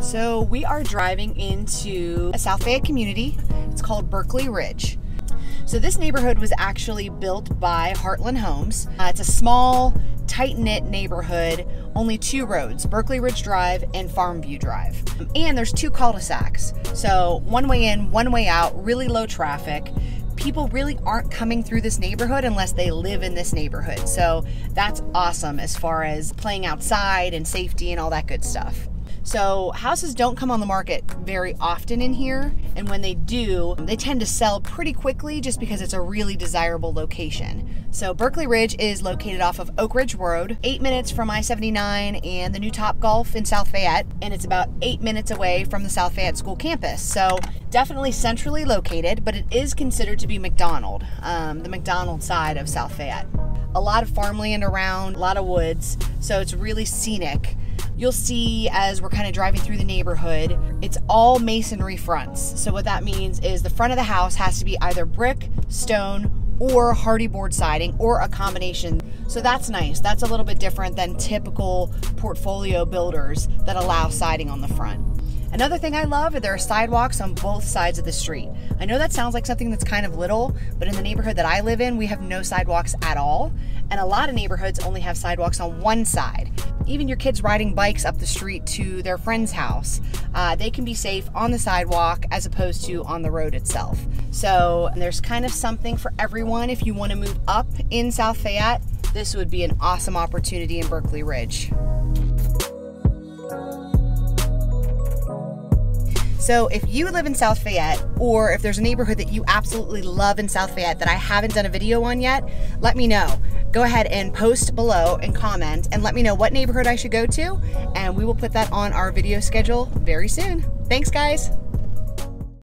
So we are driving into a South Fayette community. It's called Berkley Ridge. So this neighborhood was actually built by Heartland Homes. Uh, it's a small, tight-knit neighborhood, only two roads, Berkley Ridge Drive and Farmview Drive. And there's two cul-de-sacs. So one way in, one way out, really low traffic people really aren't coming through this neighborhood unless they live in this neighborhood. So that's awesome as far as playing outside and safety and all that good stuff. So houses don't come on the market very often in here, and when they do, they tend to sell pretty quickly just because it's a really desirable location. So Berkley Ridge is located off of Oak Ridge Road, eight minutes from I-79 and the new Topgolf in South Fayette, and it's about eight minutes away from the South Fayette School campus. So definitely centrally located, but it is considered to be McDonald, um, the McDonald side of South Fayette. A lot of farmland around, a lot of woods, so it's really scenic you'll see as we're kind of driving through the neighborhood, it's all masonry fronts. So what that means is the front of the house has to be either brick, stone, or Hardie board siding or a combination. So that's nice. That's a little bit different than typical portfolio builders that allow siding on the front. Another thing I love are there are sidewalks on both sides of the street. I know that sounds like something that's kind of little, but in the neighborhood that I live in, we have no sidewalks at all. And a lot of neighborhoods only have sidewalks on one side. Even your kids riding bikes up the street to their friend's house, uh, they can be safe on the sidewalk as opposed to on the road itself. So there's kind of something for everyone. If you want to move up in South Fayette, this would be an awesome opportunity in Berkley Ridge. So if you live in South Fayette, or if there's a neighborhood that you absolutely love in South Fayette that I haven't done a video on yet, let me know. Go ahead and post below and comment and let me know what neighborhood I should go to, and we will put that on our video schedule very soon. Thanks, guys.